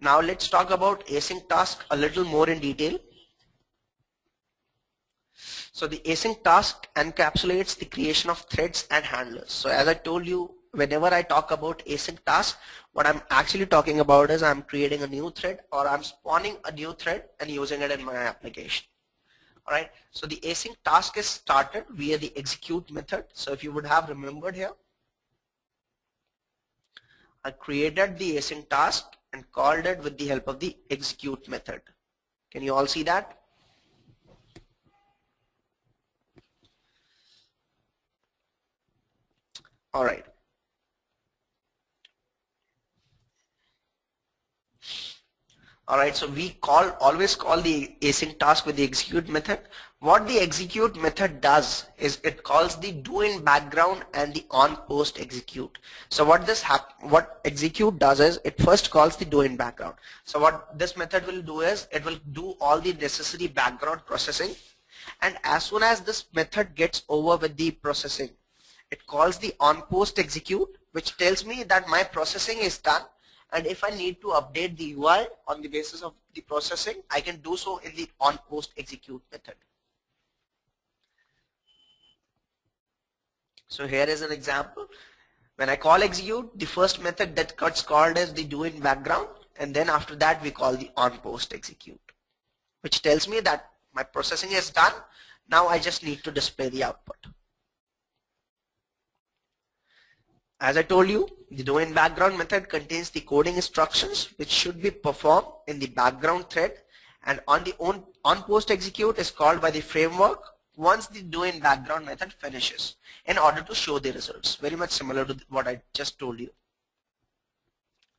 Now let's talk about async task a little more in detail. So the async task encapsulates the creation of threads and handlers. So as I told you, whenever I talk about async task, what I'm actually talking about is I'm creating a new thread or I'm spawning a new thread and using it in my application. Alright, so the async task is started via the execute method. So if you would have remembered here, I created the async task and called it with the help of the execute method. Can you all see that? All right. All right, so we call always call the async task with the execute method. What the execute method does is it calls the do in background and the on post execute. So what this what execute does is it first calls the do in background. So what this method will do is it will do all the necessary background processing and as soon as this method gets over with the processing it calls the on post execute which tells me that my processing is done and if I need to update the UI on the basis of the processing I can do so in the on post execute method. So here is an example. When I call execute, the first method that gets called is the do in background and then after that we call the on post execute which tells me that my processing is done. Now I just need to display the output. As I told you, the do in background method contains the coding instructions which should be performed in the background thread and on the on, on post execute is called by the framework once the do in background method finishes in order to show the results. Very much similar to what I just told you.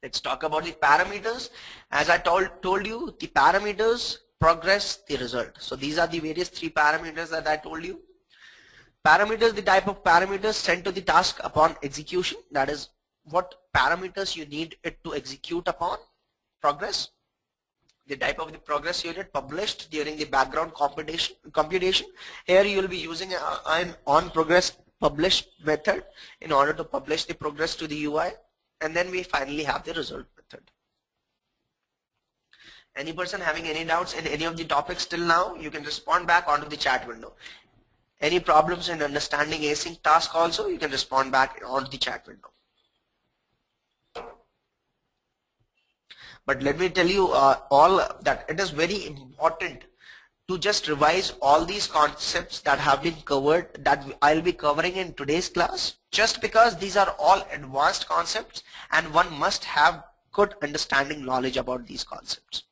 Let's talk about the parameters. As I told, told you, the parameters progress the result. So these are the various three parameters that I told you. Parameters, the type of parameters sent to the task upon execution. That is what parameters you need it to execute upon progress. The type of the progress unit published during the background computation. computation. Here you will be using an on progress publish method in order to publish the progress to the UI. And then we finally have the result method. Any person having any doubts in any of the topics till now, you can respond back onto the chat window. Any problems in understanding async task also, you can respond back on the chat window. But let me tell you uh, all that it is very important to just revise all these concepts that have been covered that I'll be covering in today's class just because these are all advanced concepts and one must have good understanding knowledge about these concepts.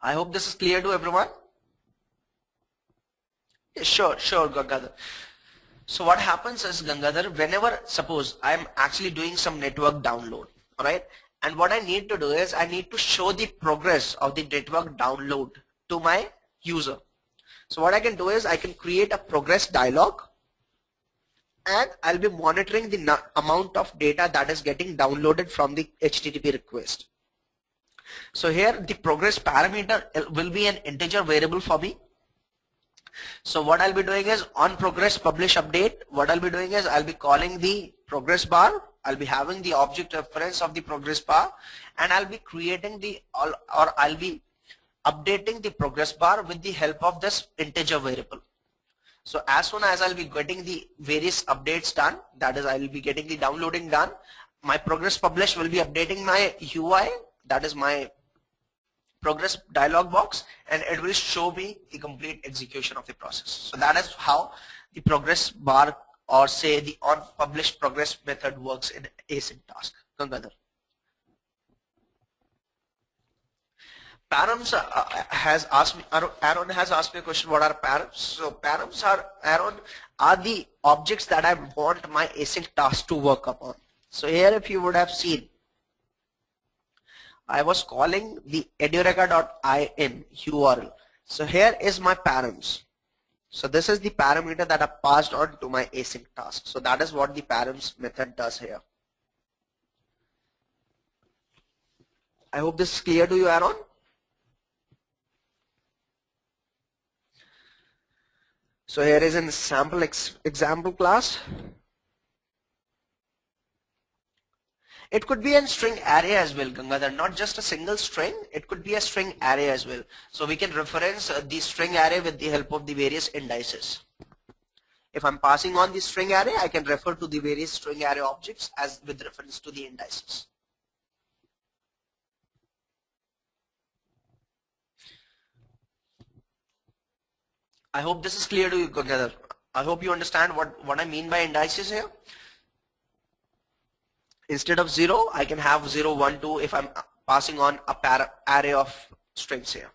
I hope this is clear to everyone. Sure, sure, Gangadhar. So what happens is Gangadhar, whenever suppose I'm actually doing some network download, alright, and what I need to do is I need to show the progress of the network download to my user. So what I can do is I can create a progress dialog and I'll be monitoring the amount of data that is getting downloaded from the HTTP request. So here the progress parameter uh, will be an integer variable for me so what I'll be doing is on progress publish update, what I'll be doing is I'll be calling the progress bar, I'll be having the object reference of the progress bar and I'll be creating the or I'll be updating the progress bar with the help of this integer variable. So as soon as I'll be getting the various updates done, that is I'll be getting the downloading done, my progress publish will be updating my UI, that is my progress dialog box and it will show me the complete execution of the process. So that is how the progress bar or say the on published progress method works in async task. Gangadhar. Params uh, has asked me, Aaron has asked me a question, what are params? So params are, Aaron, are the objects that I want my async task to work upon. So here if you would have seen, I was calling the edureka.in URL. So here is my params. So this is the parameter that I passed on to my async task. So that is what the params method does here. I hope this is clear to you, Aaron. So here is an sample ex example class. It could be a string array as well, Gangadhar, not just a single string. It could be a string array as well. So we can reference uh, the string array with the help of the various indices. If I'm passing on the string array, I can refer to the various string array objects as with reference to the indices. I hope this is clear to you, Gangadhar. I hope you understand what, what I mean by indices here. Instead of 0, I can have 0, 1, 2 if I'm passing on a array of strings here.